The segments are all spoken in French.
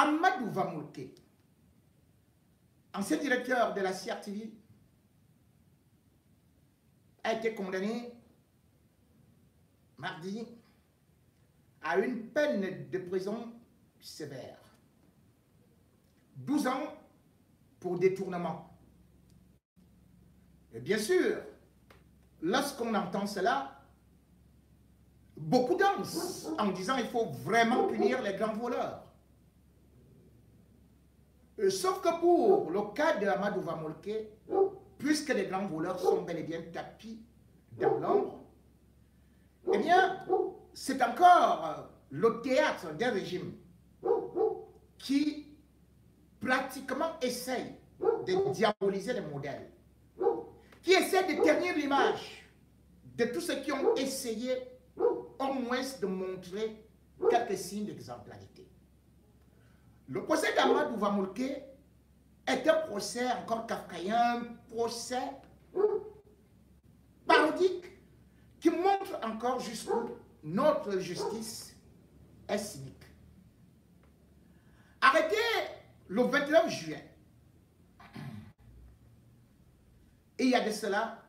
Amadou Vamouké, ancien directeur de la CRTV, a été condamné mardi à une peine de prison sévère. 12 ans pour détournement. Et bien sûr, lorsqu'on entend cela, beaucoup dansent en disant qu'il faut vraiment punir les grands voleurs. Euh, sauf que pour le cas de Amadou Vamolke, puisque les grands voleurs sont bel et bien tapis dans l'ombre, eh bien, c'est encore euh, le théâtre d'un régime qui pratiquement essaye de diaboliser les modèles, qui essaie de tenir l'image de tous ceux qui ont essayé au moins de montrer quelques signes d'exemplarité. Le procès d'Amadou Vamulke est un procès encore kafkaïen, un procès parodique qui montre encore jusqu'où notre justice est cynique. Arrêté le 29 juin, et il y a de cela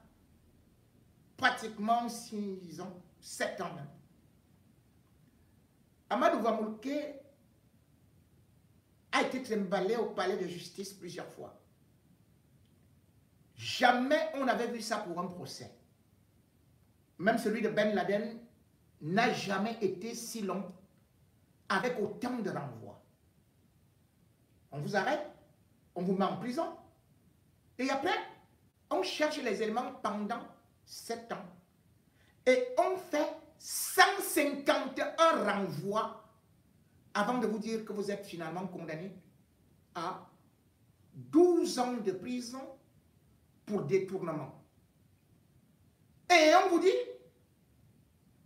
pratiquement 6 ans, 7 ans même. Amadou Vamulke a été trimballé au palais de justice plusieurs fois. Jamais on n'avait vu ça pour un procès. Même celui de Ben Laden n'a jamais été si long avec autant de renvois. On vous arrête, on vous met en prison, et après, on cherche les éléments pendant sept ans. Et on fait 151 renvois avant de vous dire que vous êtes finalement condamné à 12 ans de prison pour détournement. Et on vous dit,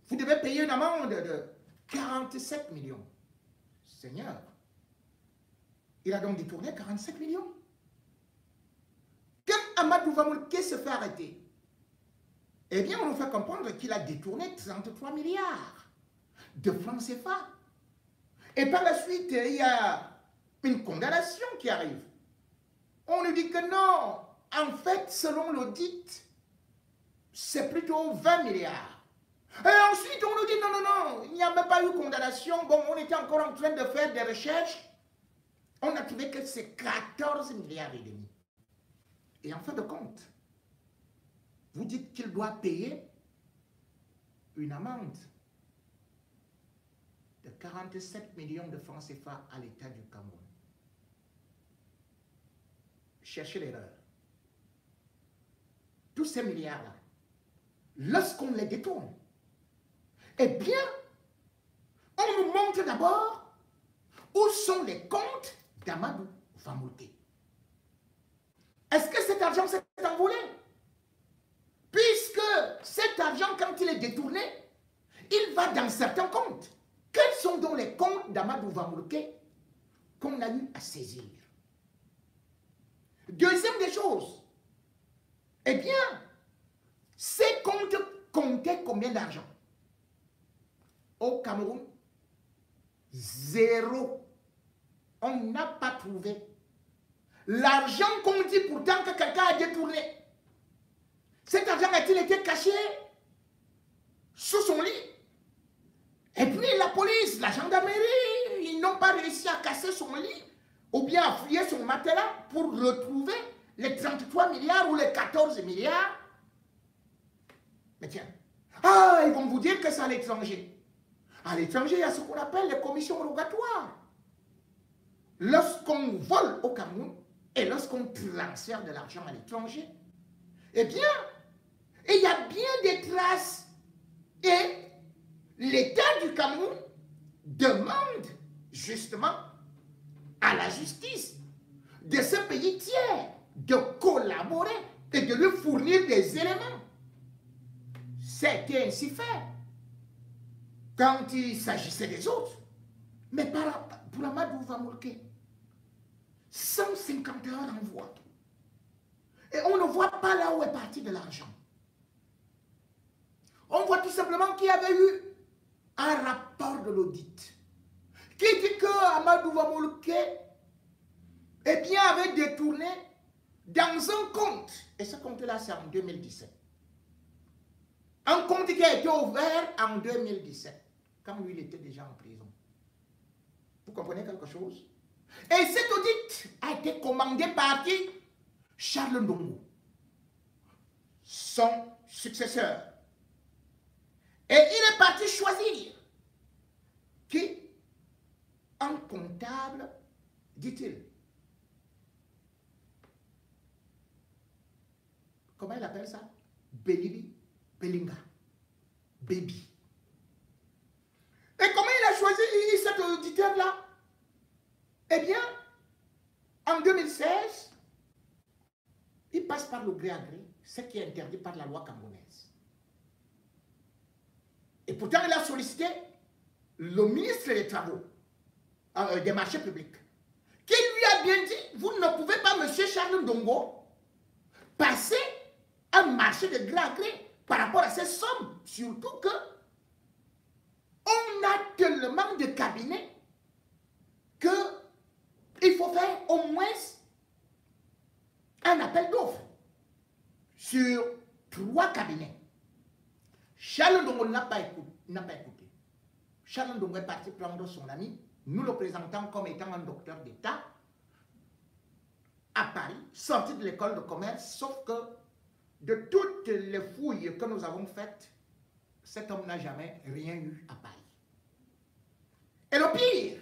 vous devez payer une amende de 47 millions. Seigneur, il a donc détourné 47 millions. Quand Amadou Vamulke se fait arrêter, eh bien, on nous fait comprendre qu'il a détourné 33 milliards de francs CFA. Et par la suite, il y a une condamnation qui arrive. On nous dit que non, en fait, selon l'audit, c'est plutôt 20 milliards. Et ensuite, on nous dit non, non, non, il n'y a même pas eu condamnation. Bon, on était encore en train de faire des recherches. On a trouvé que c'est 14 milliards et demi. Et en fin de compte, vous dites qu'il doit payer une amende de 47 millions de francs CFA à l'État du Cameroun. Cherchez l'erreur. Tous ces milliards-là, lorsqu'on les détourne, eh bien, on nous montre d'abord où sont les comptes d'Amadou Vamouté. Est-ce que cet argent s'est envolé? Puisque cet argent, quand il est détourné, il va dans certains comptes. Sont donc les comptes d'Amadou Vamouté qu'on a eu à saisir Deuxième des choses, eh bien, ces comptes comptaient combien d'argent? Au Cameroun, zéro. On n'a pas trouvé. L'argent qu'on dit pourtant que quelqu'un a détourné, cet argent a-t-il été caché sous son lit? Et puis la police, la gendarmerie, ils n'ont pas réussi à casser son lit ou bien à fouiller son matelas pour retrouver les 33 milliards ou les 14 milliards. Mais tiens, ah, ils vont vous dire que c'est à l'étranger. À l'étranger, il y a ce qu'on appelle les commissions rogatoires. Lorsqu'on vole au Cameroun et lorsqu'on transfère de l'argent à l'étranger, eh bien, il y a bien des traces. Et l'État du Cameroun demande justement à la justice de ce pays tiers de collaborer et de lui fournir des éléments. C'était ainsi fait quand il s'agissait des autres. Mais pour Amadou Vamolke, 151 renvois. Et on ne voit pas là où est parti de l'argent. On voit tout simplement qu'il y avait eu un rapport de l'audit qui dit que Amadou eh bien, avait détourné dans un compte, et ce compte-là, c'est en 2017. Un compte qui a été ouvert en 2017, quand lui, il était déjà en prison. Vous comprenez quelque chose? Et cet audit a été commandé par qui? Charles Ndongo, son successeur. Et il est parti choisir qui Un comptable, dit-il. Comment il appelle ça? Belibi, Belinga, Baby. Et comment il a choisi cet auditeur-là? Eh bien, en 2016, il passe par le gré à gré, ce qui est interdit par la loi camerounaise. Et pourtant, il a sollicité le ministre des Travaux, euh, des marchés publics, qui lui a bien dit, vous ne pouvez pas, monsieur Charles Ndongo, passer un marché de gré à gré par rapport à ces sommes, surtout que on a tellement de cabinets que il faut faire au moins un appel d'offres sur trois cabinets. Charles Ndongo n'a pas, écouté. Charles Ndongo est parti prendre son ami, nous le présentons comme étant un docteur d'État à Paris, sorti de l'école de commerce, sauf que de toutes les fouilles que nous avons faites, cet homme n'a jamais rien eu à Paris. Et le pire,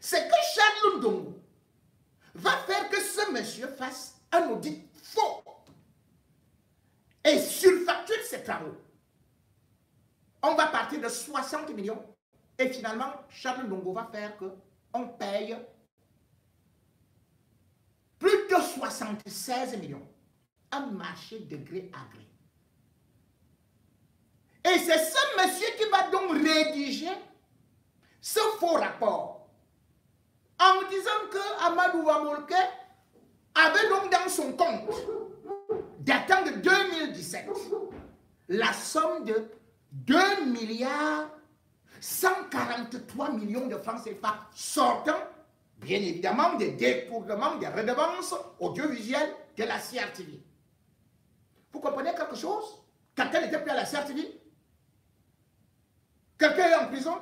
c'est que Charles Ndongo va faire que ce monsieur fasse un audit faux et surfacture ses travaux. On va partir de 60 millions et finalement, Charles Ndongo va faire que on paye plus de 76 millions. Un marché de gré à gré. Et c'est ce monsieur qui va donc rédiger ce faux rapport en disant que Amadou Wamolke avait donc dans son compte, datant de 2017, la somme de 2 milliards 143 millions de francs CFA sortant, bien évidemment, des détournements des redevances audiovisuelles de la CRTV. Vous comprenez quelque chose? Quelqu'un n'était plus à la CRTV Quelqu'un est en prison?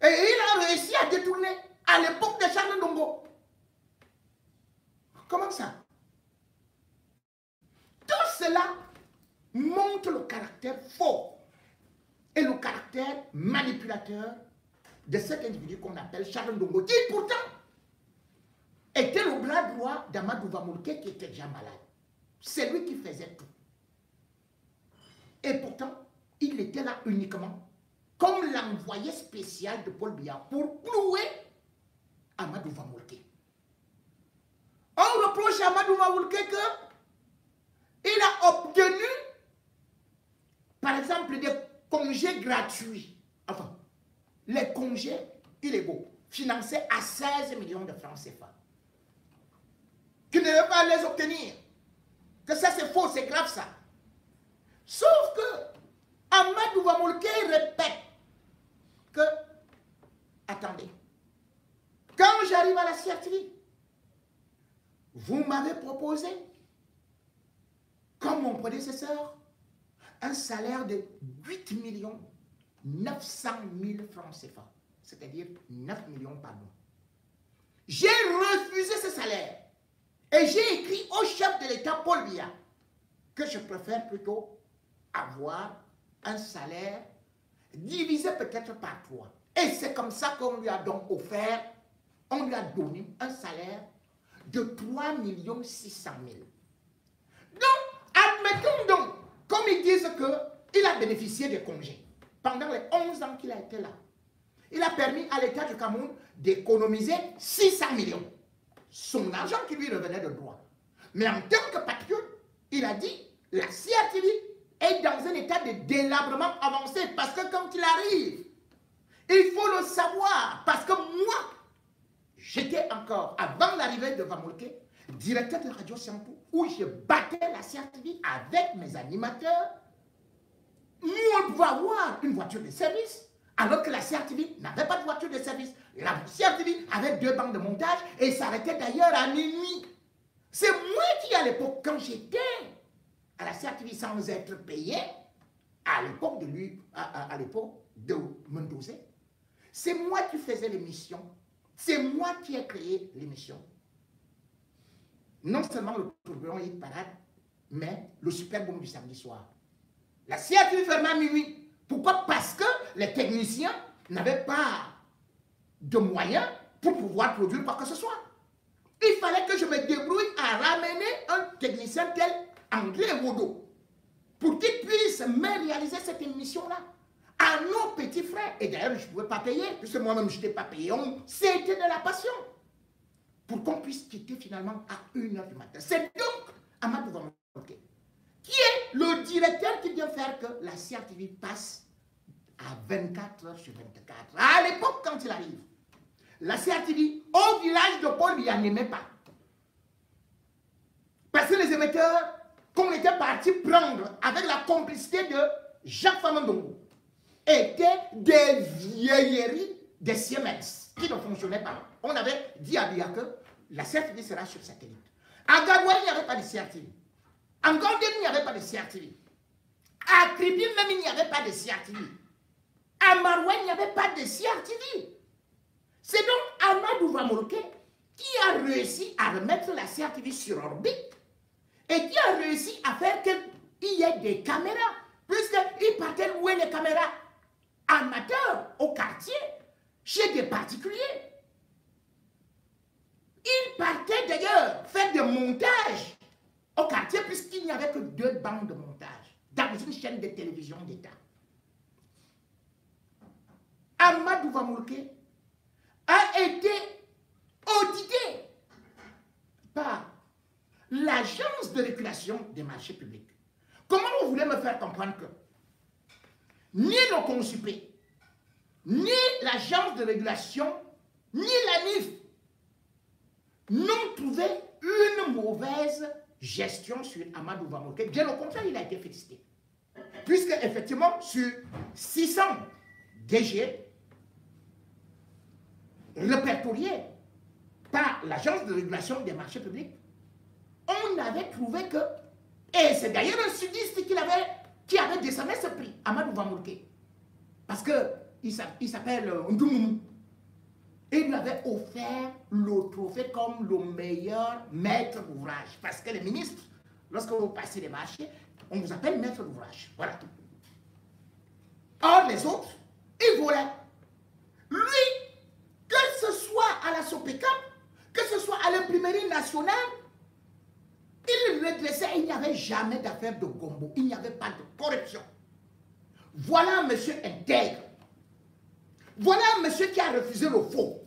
Et il a réussi à détourner à l'époque de Charles Ndongo. Comment ça? Tout cela montre le caractère faux et le caractère manipulateur de cet individu qu'on appelle Charles Ndongo, qui pourtant était le bras droit d'Amadou Vamoulke qui était déjà malade. C'est lui qui faisait tout. Et pourtant, il était là uniquement comme l'envoyé spécial de Paul Biya pour clouer Amadou Vamoulke. On reproche à Amadou Vamoulke qu'il a obtenu, par exemple, des congés gratuits. Enfin, les congés illégaux, financés à 16 millions de francs CFA. Qui ne veut pas les obtenir. Que ça c'est faux, c'est grave ça. Sauf que Amadou Vamoulke répète que, attendez, quand j'arrive à la CRTV, vous m'avez proposé, comme mon prédécesseur, un salaire de 8 millions 900 000 francs CFA, c'est-à-dire 9 millions par mois. J'ai refusé ce salaire et j'ai écrit au chef de l'État, Paul Biya, que je préfère plutôt avoir un salaire divisé peut-être par trois. Et c'est comme ça qu'on lui a donc offert, on lui a donné un salaire de 3 600 000. Donc, admettons donc ils disent qu'il a bénéficié des congés pendant les 11 ans qu'il a été là. Il a permis à l'État du Cameroun d'économiser 600 millions. Son argent qui lui revenait de droit. Mais en tant que patriote, il a dit, la CRTV est dans un état de délabrement avancé parce que quand il arrive, il faut le savoir parce que moi, j'étais encore, avant l'arrivée de Vamolke, directeur de Radio Siampo, où je battais la CRTV avec mes animateurs. Nous, on pouvait avoir une voiture de service, alors que la CRTV n'avait pas de voiture de service. La CRTV avait deux banques de montage et s'arrêtait d'ailleurs à minuit. C'est moi qui, à l'époque, quand j'étais à la CRTV sans être payé, à l'époque de lui, à, l'époque de Mendoza, c'est moi qui faisais l'émission. C'est moi qui ai créé l'émission. Non seulement le tourbillon de parade, mais le super boom du samedi soir. La CRTV fermait à minuit. Pourquoi? Parce que les techniciens n'avaient pas de moyens pour pouvoir produire quoi que ce soit. Il fallait que je me débrouille à ramener un technicien tel André Wodo pour qu'il puisse me réaliser cette émission-là à nos petits frères. Et d'ailleurs, je ne pouvais pas payer, puisque moi-même, je n'étais pas payé. C'était de la passion. Pour qu'on puisse quitter finalement à 1h du matin. C'est donc Amadou Vamoké, qui est le directeur qui vient faire que la CRTV passe à 24 h sur 24. À l'époque, quand il arrive, la CRTV, au village de Paul, il n'y en aimait pas. Parce que les émetteurs qu'on était parti prendre avec la complicité de Jacques Famandongo étaient des vieilleries des Siemens qui ne fonctionnaient pas. On avait dit à Bia que la CRTV sera sur satellite. À Gagoué, il n'y avait pas de CRTV. En Gandé, il n'y avait pas de CRTV. À Kribi, même, il n'y avait pas de CRTV. À Maroué, il n'y avait pas de CRTV. C'est donc Amadou Vamolke qui a réussi à remettre la CRTV sur orbite et qui a réussi à faire qu'il y ait des caméras, puisqu'il partait louer les caméras amateurs au quartier, chez des particuliers. Il partait d'ailleurs faire des montages au quartier, puisqu'il n'y avait que deux bandes de montage dans une chaîne de télévision d'État. Amadou Vamolke a été audité par l'Agence de régulation des marchés publics. Comment vous voulez me faire comprendre que ni le Consupé, ni l'Agence de régulation, ni la NIF n'ont trouvé une mauvaise gestion sur Amadou Vamoké. Bien au contraire, il a été félicité. Puisque, effectivement, sur 600 DG, répertorié par l'Agence de régulation des marchés publics, on avait trouvé que, et c'est d'ailleurs un sudiste qui avait, qui avait décerné ce prix, Amadou Vamourke, parce qu'il s'appelle euh, Ndoumoumou. Il lui avait offert le trophée comme le meilleur maître d'ouvrage. Parce que les ministres, lorsque vous passez les marchés, on vous appelle maître d'ouvrage. Voilà. Or, les autres, ils volaient. Lui, que ce soit à la SOPECAP, que ce soit à l'imprimerie nationale, il redressait, il n'y avait jamais d'affaire de gombo, il n'y avait pas de corruption. Voilà un monsieur intègre. Voilà un monsieur qui a refusé le faux.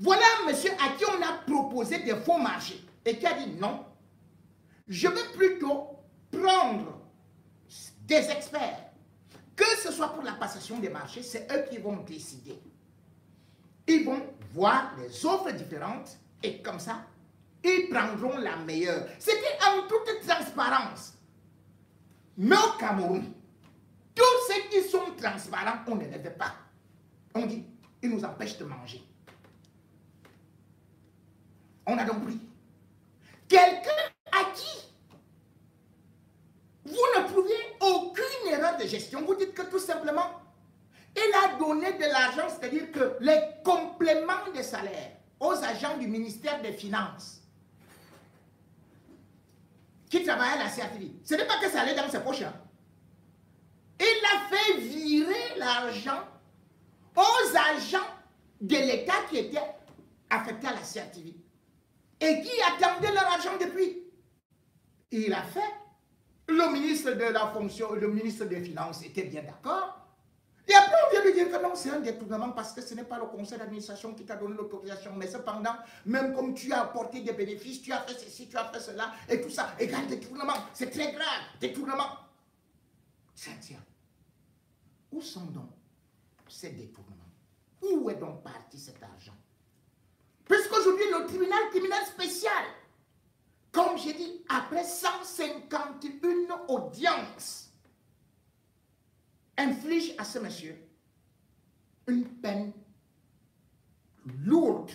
Voilà un monsieur à qui on a proposé des faux marchés et qui a dit non. Je veux plutôt prendre des experts. Que ce soit pour la passation des marchés, c'est eux qui vont décider. Ils vont voir les offres différentes et comme ça, ils prendront la meilleure. C'était en toute transparence. Mais au Cameroun, tous ceux qui sont transparents, on ne les fait pas. On dit, ils nous empêchent de manger. On a donc pris quelqu'un à qui vous ne trouviez aucune erreur de gestion. Vous dites que tout simplement, il a donné de l'argent, c'est-à-dire que les compléments de salaire aux agents du ministère des Finances qui travaillaient à la CRTV. Ce n'est pas que ça allait dans ses poches. Hein. Il a fait virer l'argent aux agents de l'État qui étaient affectés à la CRTV et qui attendaient leur argent depuis? Il a fait. Le ministre de la fonction, le ministre des Finances était bien d'accord. Et après, on vient lui dire que non, c'est un détournement parce que ce n'est pas le conseil d'administration qui t'a donné l'autorisation. Mais cependant, même comme tu as apporté des bénéfices, tu as fait ceci, tu as fait cela, et tout ça, égal détournement. C'est très grave, détournement. Cynthia, où sont donc ces détournements? Où est donc parti cet argent? Puisqu'aujourd'hui, le tribunal criminel spécial, comme j'ai dit, après 151 audiences, inflige à ce monsieur une peine lourde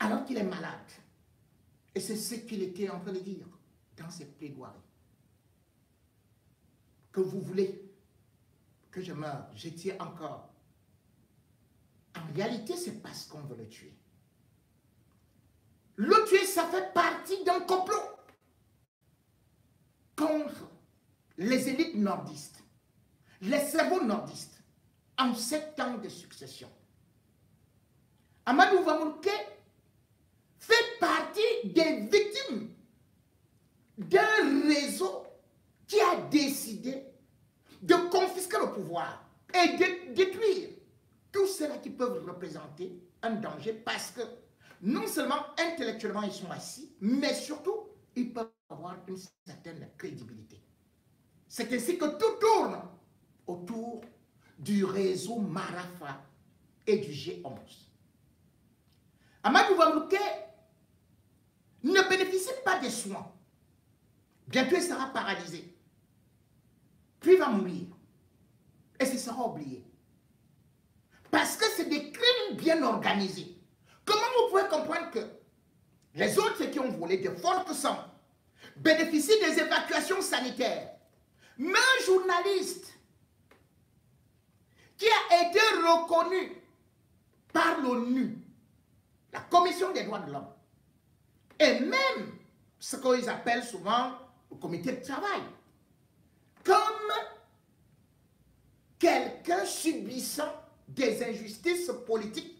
alors qu'il est malade. Et c'est ce qu'il était en train de dire dans ses plaidoiries. Que vous voulez que je meure, je tiens encore. En réalité, c'est parce qu'on veut le tuer. Le tuer, ça fait partie d'un complot contre les élites nordistes, les cerveaux nordistes, en sept ans de succession. Amadou Vamouké fait partie des victimes d'un réseau qui a décidé de confisquer le pouvoir et de détruire tous ceux-là qui peuvent représenter un danger parce que non seulement intellectuellement ils sont assis, mais surtout ils peuvent avoir une certaine crédibilité. C'est ainsi que tout tourne autour du réseau Marafa et du G11. Amadou Vamouké ne bénéficie pas des soins. Bientôt, il sera paralysé. Puis il va mourir. Et ce sera oublié. Parce que c'est des crimes bien organisés. Comment vous pouvez comprendre que les autres qui ont volé de fortes sommes bénéficient des évacuations sanitaires? Mais un journaliste qui a été reconnu par l'ONU, la Commission des droits de l'homme, et même ce qu'ils appellent souvent le comité de travail, comme quelqu'un subissant des injustices politiques,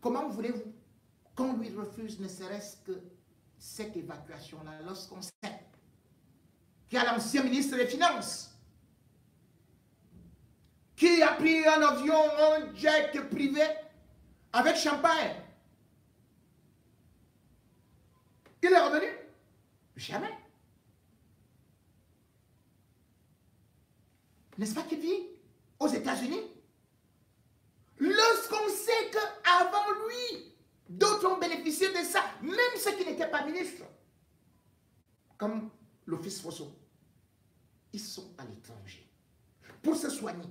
comment voulez-vous qu'on lui refuse ne serait-ce que cette évacuation-là lorsqu'on sait qu'il y a l'ancien ministre des Finances qui a pris un avion, un jet privé avec champagne? Il est revenu? Jamais. N'est-ce pas qu'il vit aux États-Unis? Lorsqu'on sait qu'avant lui, d'autres ont bénéficié de ça, même ceux qui n'étaient pas ministres, comme l'Office Fosso, ils sont à l'étranger pour se soigner.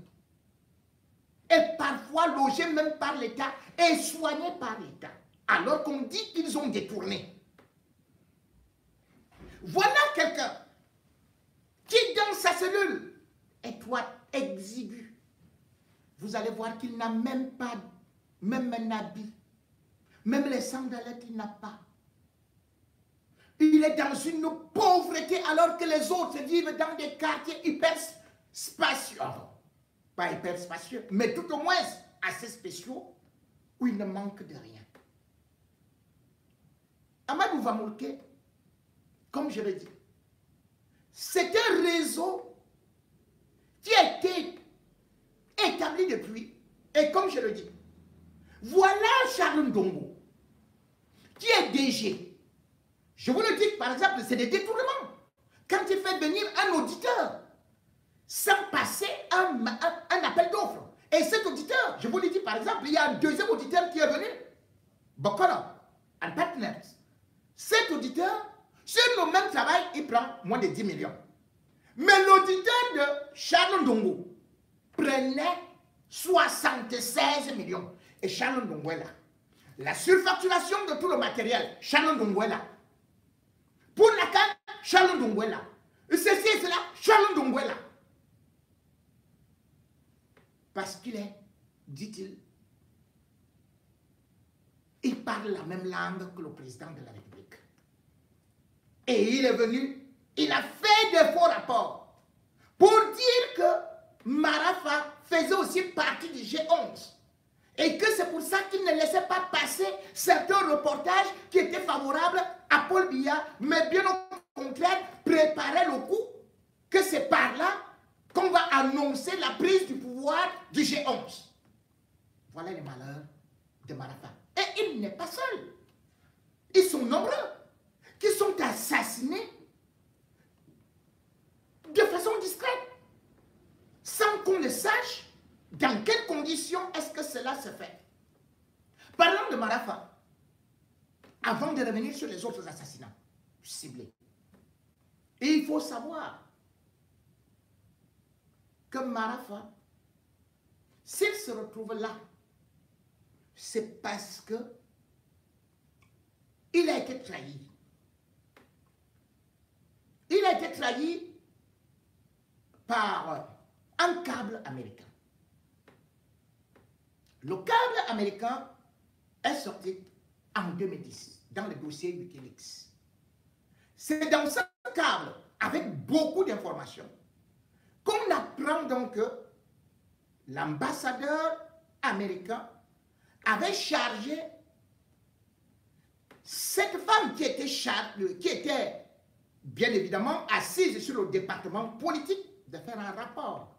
Et parfois logés même par l'État et soignés par l'État, alors qu'on dit qu'ils ont détourné. Voilà quelqu'un qui, dans sa cellule étroite, exigu, vous allez voir qu'il n'a même pas, même un habit, même les sandalettes, il n'a pas. Il est dans une pauvreté alors que les autres vivent dans des quartiers hyper spacieux. Pas hyper spacieux, mais tout au moins assez spéciaux où il ne manque de rien. Amadou Vamoulke comme je l'ai dit, c'est un réseau qui a été établi depuis, et comme je le dis, voilà Charles Ndongo, qui est DG. Je vous le dis, par exemple, c'est des détournements. Quand il fait venir un auditeur, sans passer un, appel d'offres. Et cet auditeur, je vous le dis, par exemple, il y a un deuxième auditeur qui est venu, Bokora, un partenaire. Cet auditeur sur le même travail, il prend moins de 10 millions. Mais l'auditeur de Charles Ndongo prenait 76 millions. Et est là. La surfacturation de tout le matériel, est là. Pour la canne, Charles Ndongo est là. Ceci et cela, est là. Parce qu'il est, dit-il, il parle la même langue que le président de la République. Et il est venu, il a fait des faux rapports pour dire que Marafa faisait aussi partie du G11. Et que c'est pour ça qu'il ne laissait pas passer certains reportages qui étaient favorables à Paul Biya, mais bien au contraire, préparait le coup que c'est par là qu'on va annoncer la prise du pouvoir du G11. Voilà les malheurs de Marafa. Et il n'est pas seul. Ils sont nombreux qui sont assassinés de façon discrète, sans qu'on ne sache dans quelles conditions est-ce que cela se fait. Parlons de Marafa, avant de revenir sur les autres assassinats ciblés. Et il faut savoir que Marafa, s'il se retrouve là, c'est parce que il a été trahi. Il a été trahi par un câble américain. Le câble américain est sorti en 2010 dans le dossier Wikileaks. C'est dans ce câble, avec beaucoup d'informations, qu'on apprend donc que l'ambassadeur américain avait chargé cette femme qui était, qui était bien évidemment assise sur le département politique de faire un rapport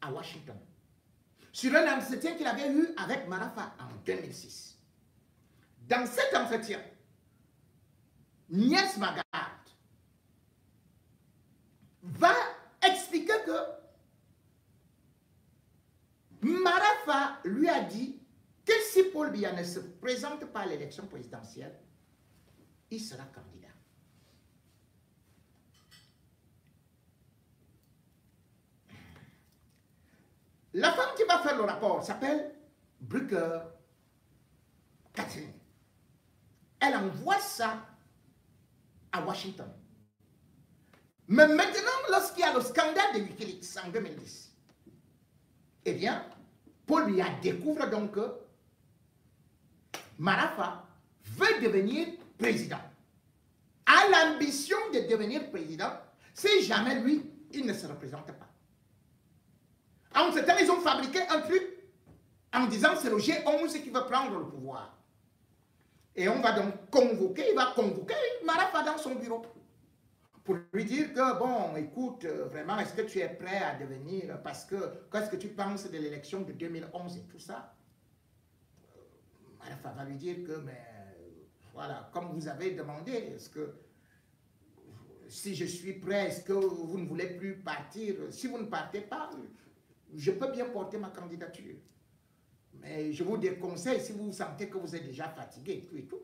à Washington sur un entretien qu'il avait eu avec Marafa en 2006. Dans cet entretien, Nies Magard va expliquer que Marafa lui a dit que si Paul Biya ne se présente pas à l'élection présidentielle, il sera candidat. La femme qui va faire le rapport s'appelle Brucker Catherine. Elle envoie ça à Washington. Mais maintenant, lorsqu'il y a le scandale de Wikileaks en 2010, eh bien, Paul Biya découvre donc que Marafa veut devenir président. A l'ambition de devenir président si jamais lui, il ne se représente pas. En ce temps, ils ont fabriqué un truc en disant c'est le G11 qui veut prendre le pouvoir. Et on va donc convoquer, il va convoquer Marafa dans son bureau pour lui dire que, bon, écoute, euh, vraiment, est-ce que tu es prêt à devenir, parce que, qu'est-ce que tu penses de l'élection de 2011 et tout ça? Euh, Marafa va lui dire que, mais, voilà, comme vous avez demandé, est-ce que, si je suis prêt, est-ce que vous ne voulez plus partir? Si vous ne partez pas, je peux bien porter ma candidature. Mais je vous déconseille si vous sentez que vous êtes déjà fatigué et tout et tout.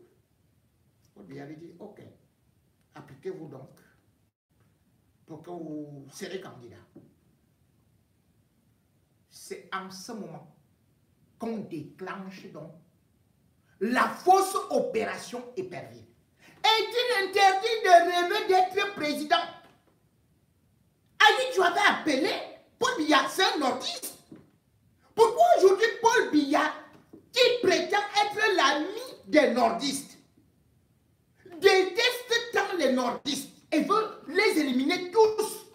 On lui avait dit, ok, appliquez-vous donc pour que vous serez candidat. C'est en ce moment qu'on déclenche donc la fausse opération épervier. Est-il interdit de rêver d'être président? Ali, tu avais appelé Biya, c'est un nordiste. Pourquoi aujourd'hui Paul Biya, qui prétend être l'ami des nordistes, déteste tant les nordistes et veut les éliminer tous?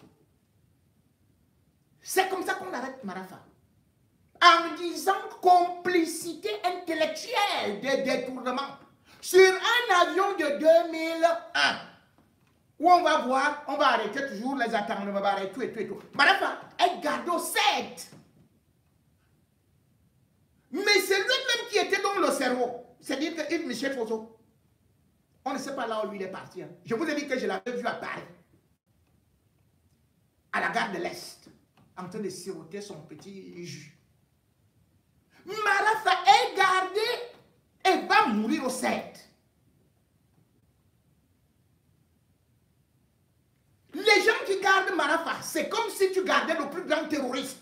C'est comme ça qu'on arrête Marafa. En disant complicité intellectuelle des détournements sur un avion de 2001 où on va voir, on va arrêter toujours les attentes, on va arrêter tout et tout et tout. Marafa est gardé au 7. Mais c'est lui-même qui était dans le cerveau. C'est-à-dire que Yves Michel Fosso, on ne sait pas là où lui il est parti. Hein. Je vous ai dit que je l'avais vu à Paris, à la gare de l'Est, en train de siroter son petit jus. Marafa est gardé et va mourir au 7. Les gens qui gardent Marafa, c'est comme si tu gardais le plus grand terroriste.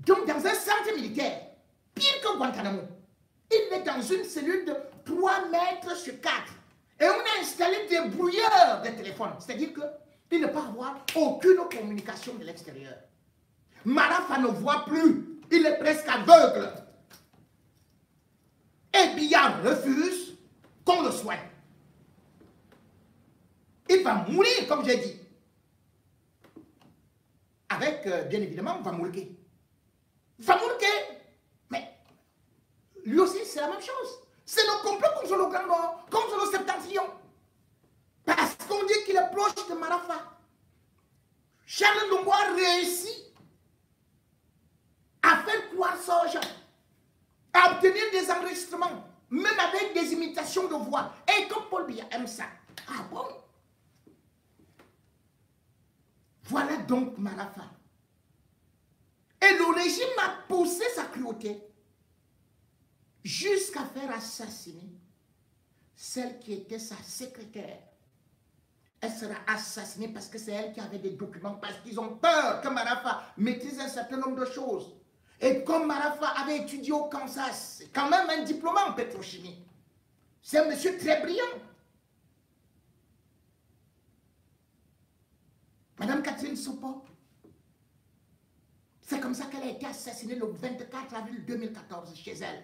Donc, dans un centre militaire, pire que Guantanamo, il est dans une cellule de 3 mètres sur 4. Et on a installé des brouilleurs de téléphone. C'est-à-dire qu'il ne peut avoir aucune communication de l'extérieur. Marafa ne voit plus. Il est presque aveugle. Et Billard refuse qu'on le soigne. Il va mourir, comme j'ai dit. Avec, euh, bien évidemment, Vamoulke. Vamoulke, mais lui aussi, c'est la même chose. C'est le complot contre le Grand Nord, contre le Septentrion. Parce qu'on dit qu'il est proche de Marafa. Charles Lombois réussit à faire croire ça aux gens, à obtenir des enregistrements, même avec des imitations de voix. Et comme Paul Biya aime ça. Ah bon? Voilà donc Marafa. Et le régime a poussé sa cruauté jusqu'à faire assassiner celle qui était sa secrétaire. Elle sera assassinée parce que c'est elle qui avait des documents, parce qu'ils ont peur que Marafa maîtrise un certain nombre de choses. Et comme Marafa avait étudié au Kansas, c'est quand même un diplôme en pétrochimie. C'est un monsieur très brillant. Madame Catherine Sopo, c'est comme ça qu'elle a été assassinée le 24 avril 2014 chez elle.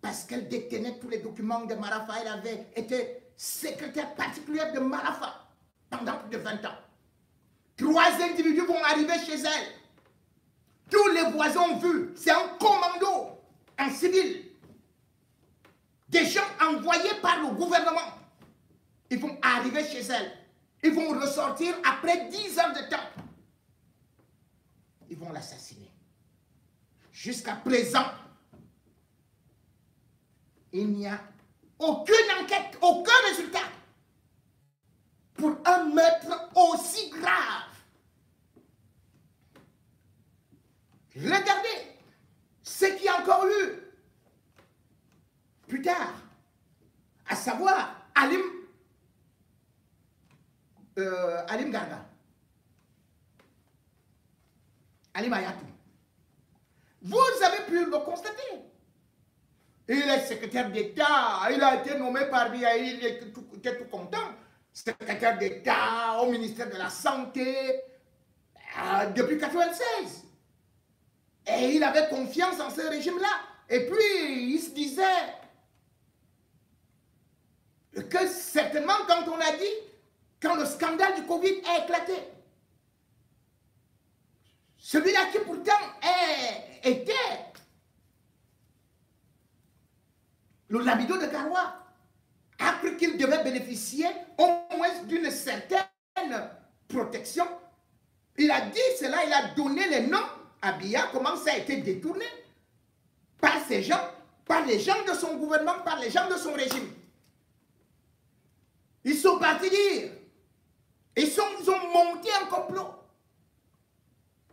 Parce qu'elle détenait tous les documents de Marafa. Elle avait été secrétaire particulière de Marafa pendant plus de 20 ans. Trois individus vont arriver chez elle. Tous les voisins ont vu. C'est un commando, un civil. Des gens envoyés par le gouvernement. Ils vont arriver chez elle. Ils vont ressortir après 10 heures de temps. Ils vont l'assassiner. Jusqu'à présent, il n'y a aucune enquête, aucun résultat pour un meurtre aussi grave. Regardez ce qui a encore eu plus tard, à savoir Alim, euh, Alim Garga, Vous avez pu le constater. Il est secrétaire d'État, il a été nommé par BIA, il était tout, tout content. Secrétaire d'État au ministère de la Santé euh, depuis 1996. Et il avait confiance en ce régime-là. Et puis, il se disait que certainement, quand on a dit, quand le scandale du Covid a éclaté, celui-là qui pourtant était le labido de Garoua, a cru qu'il devait bénéficier au moins d'une certaine protection. Il a dit cela, il a donné les noms à Bia, comment ça a été détourné par ces gens, par les gens de son gouvernement, par les gens de son régime. Ils sont partis dire, ils, sont, ils ont monté un complot.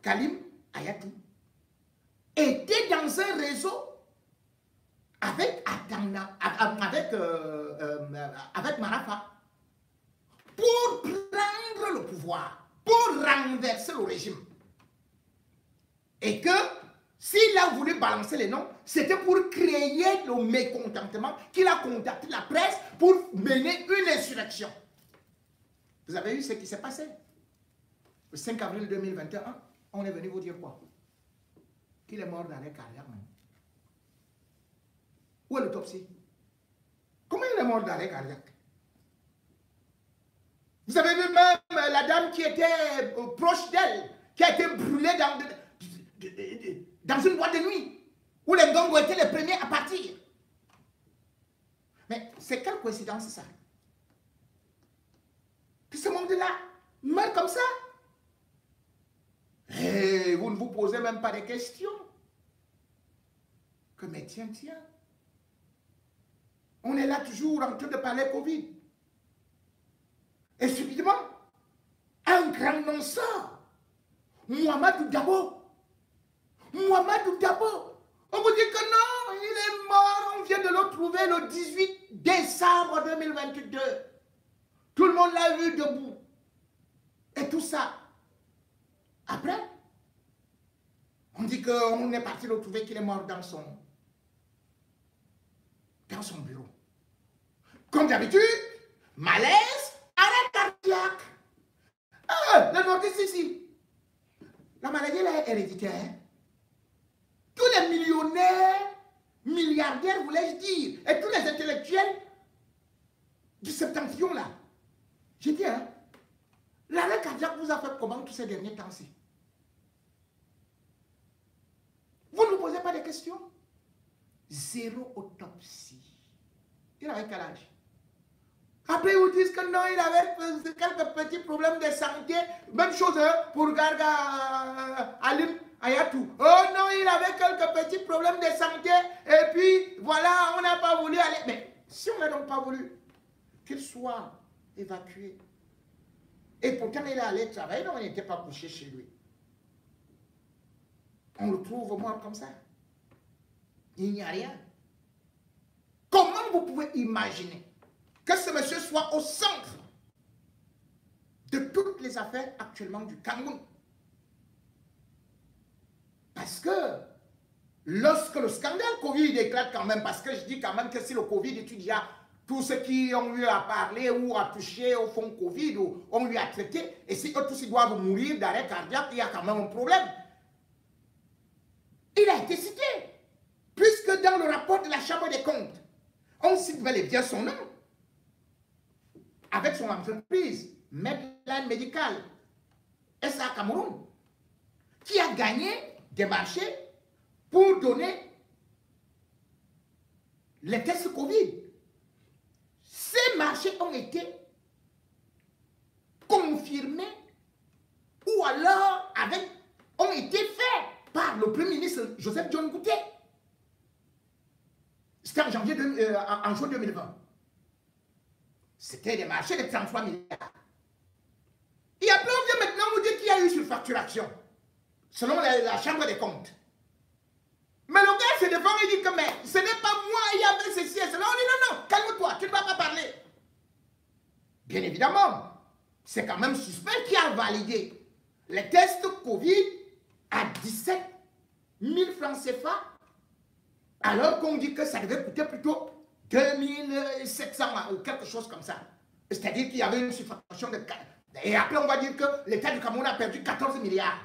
Kalim Ayatou était dans un réseau avec avec, euh, euh, avec Marafa pour prendre le pouvoir, pour renverser le régime. Et que s'il a voulu balancer les noms, c'était pour créer le mécontentement qu'il a contacté la presse pour mener une insurrection. Vous avez vu ce qui s'est passé Le 5 avril 2021, on est venu vous dire quoi? Qu'il est mort les carrières. Où est l'autopsie? Comment il est mort d'arrêt cardiaque Vous avez vu même la dame qui était euh, proche d'elle, qui a été brûlée dans, dans une boîte de nuit, où les gangs ont été les premiers à partir. Mais c'est quelle coïncidence ça? Que ce monde-là meurt comme ça? Et eh, vous ne vous posez même pas de questions. Que mais tiens, tiens. On est là toujours en train de parler Covid. Et subitement, un grand nom sort. Mohamed Dabo. Mohamed Dabo. On vous dit que non, il est mort. On vient de le trouver le 18 décembre 2022. Tout le monde l'a vu debout. Et tout ça. Après, on dit qu'on est parti le trouver qu'il est mort dans son, dans son bureau. Comme d'habitude, malaise, arrêt cardiaque. Ah, la ici. La maladie est héréditaire. Tous les millionnaires, milliardaires, voulais-je dire, et tous les intellectuels du septentrion là, j'ai dit, hein, l'arrêt cardiaque vous a fait comment tous ces derniers temps-ci? Vous ne vous posez pas de questions Zéro autopsie. Il avait quel âge? Après, ils vous disent que non, il avait quelques petits problèmes de santé. Même chose hein, pour Garga euh, Alim Ayatou. Oh non, il avait quelques petits problèmes de santé. Et puis, voilà, on n'a pas voulu aller. Mais si on n'a donc pas voulu qu'il soit évacué. Et pourtant, il est allé travailler, non, il n'était pas couché chez lui. On le trouve mort comme ça. Il n'y a rien. Comment vous pouvez imaginer que ce monsieur soit au centre de toutes les affaires actuellement du Cameroun? Parce que lorsque le scandale Covid éclate quand même, parce que je dis quand même que si le Covid étudie tous ceux qui ont eu à parler ou à toucher au fond Covid ou ont eu à traiter, et si eux tous ils doivent mourir d'arrêt cardiaque, il y a quand même un problème. Il a été cité, puisque dans le rapport de la Chambre des comptes, on cite bien son nom, avec son entreprise, Medline Medical, SA Cameroun, qui a gagné des marchés pour donner les tests Covid. Ces marchés ont été confirmés ou alors avec, ont été faits par le Premier ministre Joseph John Goutet. C'était en, janvier euh, en juin 2020. C'était des marchés de 33 milliards. Et après, on vient maintenant nous dire qu'il y a eu surfacturation, selon la, Chambre des comptes. Mais le gars se défend et dit que ce n'est pas moi, il y avait ceci et cela. On dit non, non, calme-toi, tu ne vas pas parler. Bien évidemment, c'est quand même suspect qui a validé les tests Covid à 17 000 francs CFA, alors qu'on dit que ça devait coûter plutôt 2700 ou quelque chose comme ça. C'est-à-dire qu'il y avait une surfacturation de 4. Et après, on va dire que l'État du Cameroun a perdu 14 milliards.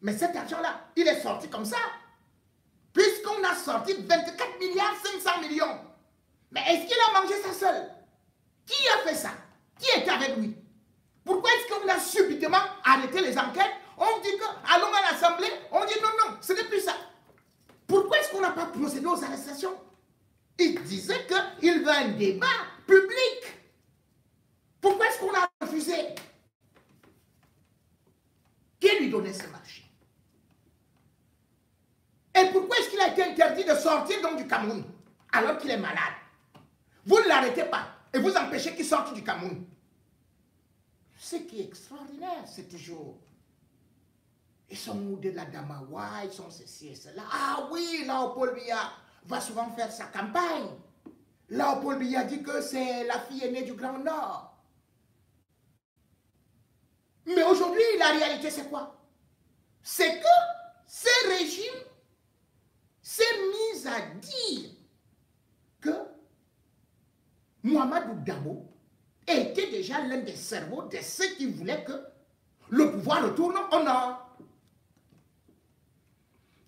Mais cet argent-là, il est sorti comme ça. Puisqu'on a sorti 24 milliards 500 millions. Mais est-ce qu'il a mangé ça seul? Qui a fait ça? Qui était avec lui? Pourquoi est-ce qu'on a subitement arrêté les enquêtes On dit que, allons à l'Assemblée, on dit non, non, ce n'est plus ça. Pourquoi est-ce qu'on n'a pas procédé aux arrestations? Il disait qu'il veut un débat public. Pourquoi est-ce qu'on a refusé? Qui lui donnait ce marché? Et pourquoi est-ce qu'il a été interdit de sortir du Cameroun alors qu'il est malade? Vous ne l'arrêtez pas et vous empêchez qu'il sorte du Cameroun. Ce qui est extraordinaire, c'est toujours. Ils sont de la Damawa, ils sont ceci et cela. Ah oui, Paul Biya va souvent faire sa campagne. Paul Biya dit que c'est la fille aînée du Grand Nord. Mais aujourd'hui, la réalité, c'est quoi? C'est que ces régimes s'est mis à dire que Mohamed Dabo était déjà l'un des cerveaux de ceux qui voulaient que le pouvoir retourne au nord.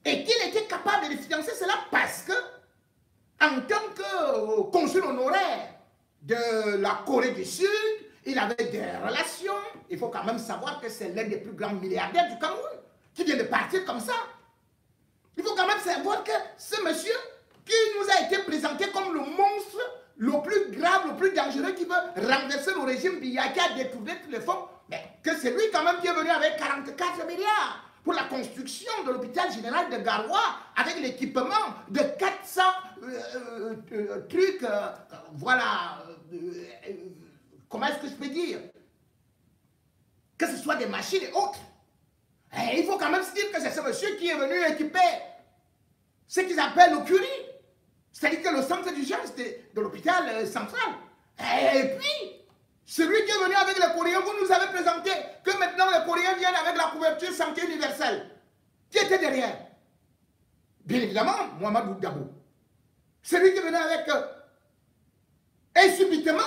Et qu'il était capable de financer cela parce que, en tant que consul honoraire de la Corée du Sud, il avait des relations. Il faut quand même savoir que c'est l'un des plus grands milliardaires du Cameroun qui vient de partir comme ça. Il faut quand même savoir que ce monsieur qui nous a été présenté comme le monstre le plus grave, le plus dangereux qui veut renverser le régime Biya, qui a détourné tous les fonds, mais que c'est lui quand même qui est venu avec 44 milliards pour la construction de l'hôpital général de Garoua avec l'équipement de 400 euh, euh, euh, trucs, voilà, comment est-ce que je peux dire? Que ce soit des machines et autres. Eh, il faut quand même se dire que c'est ce monsieur qui est venu équiper ce qu'ils appellent le curie. C'est-à-dire que le centre d'urgence de, de l'hôpital central. Eh, et puis, celui qui est venu avec les Coréens, vous nous avez présenté que maintenant les Coréens viennent avec la couverture santé universelle. Qui était derrière? Bien évidemment, Mohamed Dabo. Celui qui venait avec... Euh, et subitement,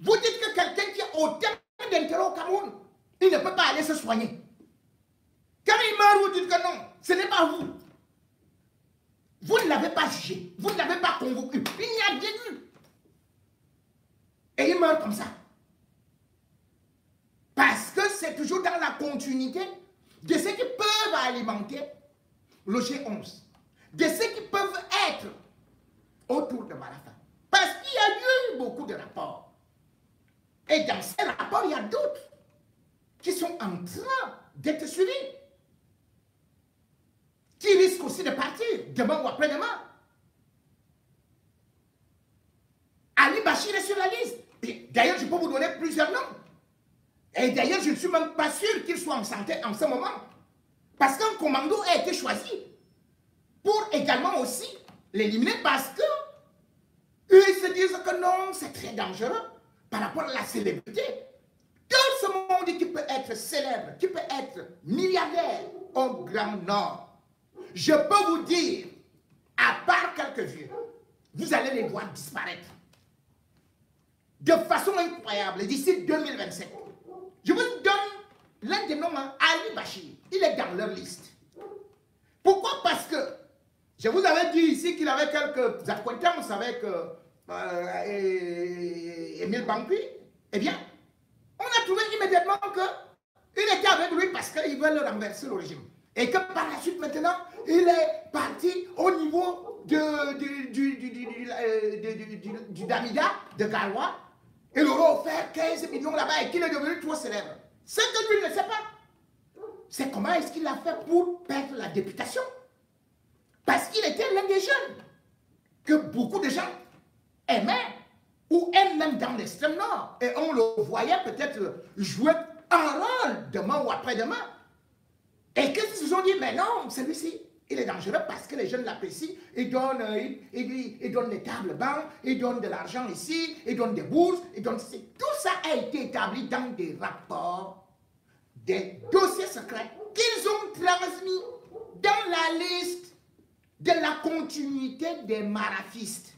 vous dites que quelqu'un qui a autant d'intérêt au Cameroun, il ne peut pas aller se soigner. Quand il meurt, vous dites que non, ce n'est pas vous. Vous ne l'avez pas jugé, vous ne l'avez pas convoqué, il n'y a rien eu. Et il meurt comme ça. Parce que c'est toujours dans la continuité de ceux qui peuvent alimenter le G11, de ceux qui peuvent être autour de Marafa. Parce qu'il y a eu beaucoup de rapports. Et dans ces rapports, il y a d'autres qui sont en train d'être suivis, qui risquent aussi de partir demain ou après-demain. Ali Bachir est sur la liste. D'ailleurs, je peux vous donner plusieurs noms. Et d'ailleurs, je ne suis même pas sûr qu'il soit en santé en ce moment. Parce qu'un commando a été choisi pour également aussi l'éliminer parce que eux se disent que non, c'est très dangereux par rapport à la célébrité. Tout ce monde qui peut être célèbre, qui peut être milliardaire au Grand Nord. je peux vous dire, à part quelques vieux, vous allez les voir disparaître de façon incroyable d'ici 2027. Je vous donne l'un des noms, hein, Ali Bachir. Il est dans leur liste. Pourquoi? Parce que je vous avais dit ici qu'il avait quelques acquaintances avec euh, euh, Émile Eh bien, on a trouvé immédiatement qu'il était avec lui parce qu'il veut renverser le régime. Et que par la suite, maintenant, il est parti au niveau de, du, du Damida, de Garoua, il aurait offert 15 millions là-bas et qu'il est devenu trop célèbre. Ce que lui ne sait pas, c'est comment est-ce qu'il a fait pour perdre la députation? Parce qu'il était l'un des jeunes que beaucoup de gens aimaient ou aiment même dans l'extrême nord. Et on le voyait peut-être jouer un rôle demain ou après-demain. Et qu'est-ce qu'ils se sont dit? Mais non, celui-ci, il est dangereux parce que les jeunes l'apprécient. Ils donnent, euh, des tables bancs, ils donnent de l'argent ici, ils donnent des bourses, ils donnent... Tout ça a été établi dans des rapports, des dossiers secrets qu'ils ont transmis dans la liste de la continuité des marafistes.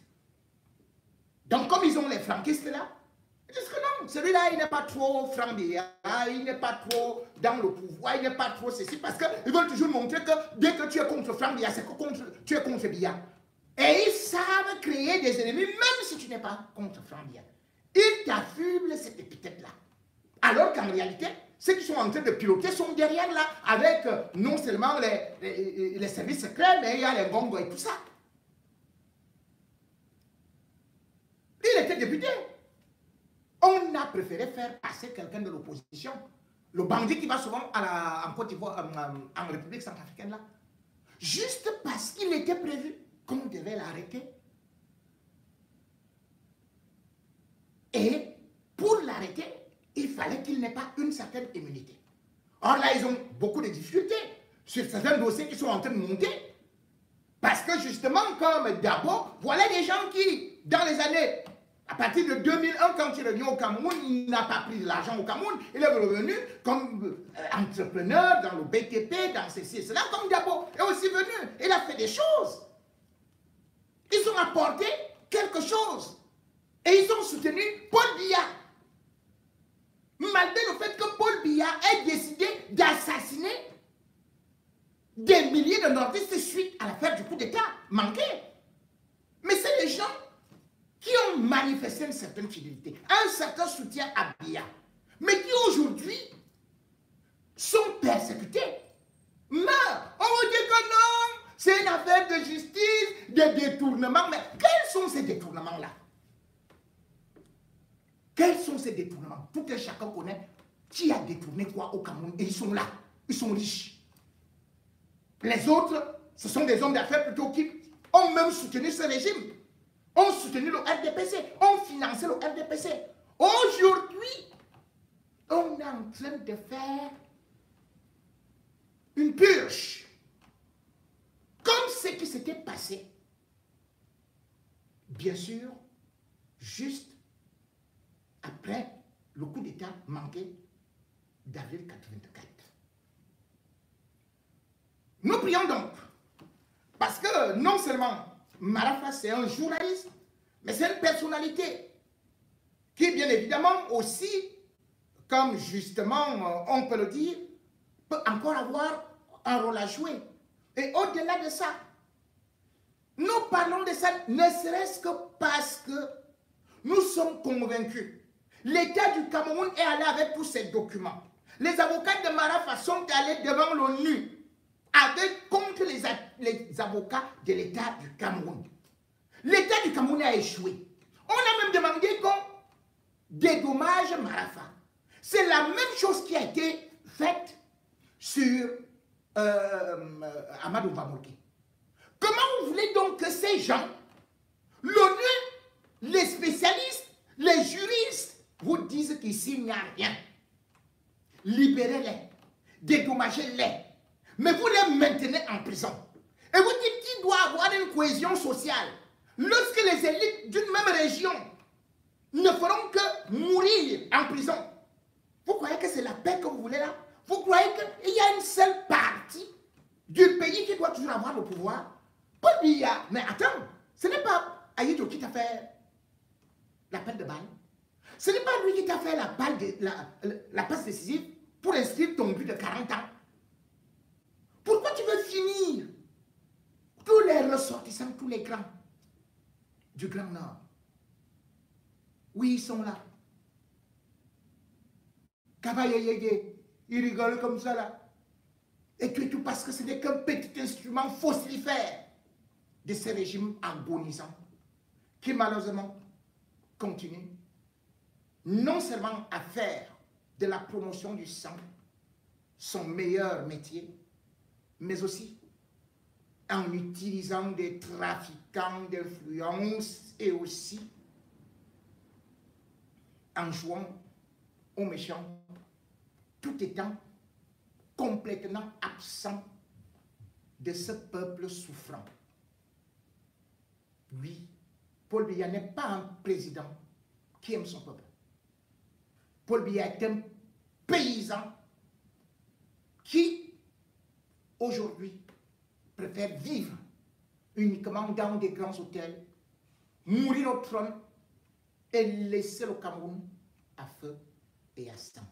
Donc comme ils ont les franquistes là, ils disent que non, celui-là, il n'est pas trop franc il n'est pas trop dans le pouvoir, il n'est pas trop ceci, parce qu'ils veulent toujours montrer que dès que tu es contre franc c'est que contre, tu es contre Biya. Et ils savent créer des ennemis, même si tu n'es pas contre franc Ils t'affublent cette épithète-là. Alors qu'en réalité, ceux qui sont en train de piloter sont derrière là, avec euh, non seulement les, les, services secrets, mais il y a les bombes et tout ça. Il était député. On a préféré faire passer quelqu'un de l'opposition. Le bandit qui va souvent en Côte d'Ivoire, en, République centrafricaine, là. Juste parce qu'il était prévu qu'on devait l'arrêter. Et pour l'arrêter, il fallait qu'il n'ait pas une certaine immunité. Or là, ils ont beaucoup de difficultés sur certains dossiers qui sont en train de monter. Parce que justement, comme d'abord, voilà des gens qui, dans les années à partir de 2001, quand il est revenu au Cameroun, il n'a pas pris l'argent au Cameroun. Il est revenu comme euh, entrepreneur dans le BTP, dans ceci et cela, comme Diabo est aussi venu. Il a fait des choses. Ils ont apporté quelque chose. Et ils ont soutenu Paul Biya. Malgré le fait que Paul Biya ait décidé d'assassiner des milliers de nordistes suite à l'affaire du coup d'État manqué. Mais c'est les gens qui ont manifesté une certaine fidélité, un certain soutien à Bia, mais qui aujourd'hui sont persécutés, meurent. On vous dit que non, c'est une affaire de justice, de détournement. Mais quels sont ces détournements-là? Quels sont ces détournements? Tout un chacun connaît qui a détourné quoi au Cameroun? Et ils sont là, ils sont riches. Les autres, ce sont des hommes d'affaires plutôt qui ont même soutenu ce régime ont soutenu le RDPC, ont financé le RDPC. Aujourd'hui, on est en train de faire une purge. Comme ce qui s'était passé, bien sûr, juste après le coup d'État manqué d'avril 84. Nous prions donc, parce que non seulement Marafa, c'est un journaliste, mais c'est une personnalité qui, bien évidemment, aussi, comme justement euh, on peut le dire, peut encore avoir un rôle à jouer. Et au-delà de ça, nous parlons de ça ne serait-ce que parce que nous sommes convaincus. L'État du Cameroun est allé avec tous ces documents. Les avocats de Marafa sont allés devant l'ONU avec contre les, avocats de l'État du Cameroun. L'État du Cameroun a échoué. On a même demandé qu'on dédommage Marafa. C'est la même chose qui a été faite sur euh, Amadou Comment vous voulez donc que ces gens, l'ONU, les spécialistes, les juristes, vous disent qu'ici il n'y a rien Libérez-les, dédommagez-les mais vous les maintenez en prison. Et vous dites qu'il doit avoir une cohésion sociale. Lorsque les élites d'une même région ne feront que mourir en prison, vous croyez que c'est la paix que vous voulez là? Vous croyez qu'il y a une seule partie du pays qui doit toujours avoir le pouvoir, Paul Biya, mais attends, ce n'est pas Aïdjo qui t'a fait l'appel de balle. Ce n'est pas lui qui t'a fait la, balle la, la passe décisive pour inscrire ton but de 40 ans. Pourquoi tu veux finir tous les ressortissants, tous les grands du Grand Nord Oui, ils sont là. Kabayeyeye, ils rigolent comme ça là. Et tout, parce que ce n'est qu'un petit instrument fossilifère de ces régimes agonisants qui malheureusement continuent non seulement à faire de la promotion du sang son meilleur métier, mais aussi en utilisant des trafiquants d'influence et aussi en jouant aux méchants, tout étant complètement absent de ce peuple souffrant. Oui, Paul Biya n'est pas un président qui aime son peuple. Paul Biya est un paysan qui, aujourd'hui, préfère vivre uniquement dans des grands hôtels, mourir au trône et laisser le Cameroun à feu et à sang.